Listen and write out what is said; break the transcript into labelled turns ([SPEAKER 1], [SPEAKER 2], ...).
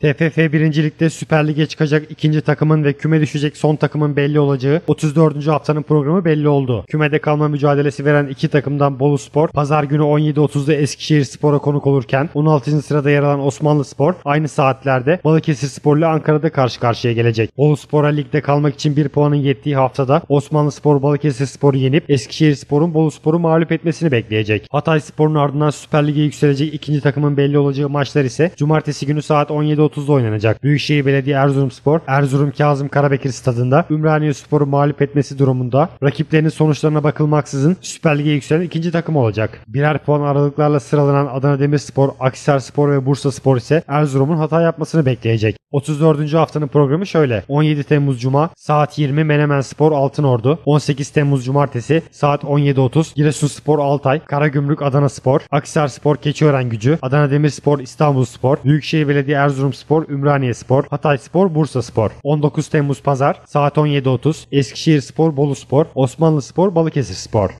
[SPEAKER 1] TFF 1. Lig'de Süper Lig'e çıkacak ikinci takımın ve küme düşecek son takımın belli olacağı 34. haftanın programı belli oldu. Kümede kalma mücadelesi veren iki takımdan Bolu Spor, pazar günü 17.30'da Eskişehir Spor'a konuk olurken 16. sırada yer alan Osmanlı Spor aynı saatlerde Balıkesir Spor ile Ankara'da karşı karşıya gelecek. Bolu Spor'a ligde kalmak için bir puanın yettiği haftada Osmanlı Spor Balıkesir Spor'u yenip Eskişehir Spor'un Bolu Spor'u mağlup etmesini bekleyecek. Hatay Spor'un ardından Süper Lig'e yükselecek ikinci takımın belli olacağı maçlar ise Cumartesi günü saat 17.30'da oynanacak. Büyükşehir Belediye Erzurumspor, Erzurum Kazım Karabekir stadında Ümraniye Spor'u mağlup etmesi durumunda rakiplerinin sonuçlarına bakılmaksızın Süper Lig'e yükselen ikinci takım olacak. Birer puan aralıklarla sıralanan Adana Demirspor, Akhisarspor ve Bursaspor ise Erzurum'un hata yapmasını bekleyecek. 34. haftanın programı şöyle. 17 Temmuz Cuma saat 20 Menemen Spor Altınordu. 18 Temmuz Cumartesi saat 17.30 Giresunspor Altay, Karagümrük Adana Spor, Akhisarspor Keçiören Gücü, Adana Demirspor İstanbul Spor, Büyükşehir Belediye Erzurumspor Ümraniye Spor, Hatay Spor Bursa Spor. 19 Temmuz Pazar saat 17.30 Eskişehir Spor Bolu Spor, Osmanlı Spor Balıkesir Spor.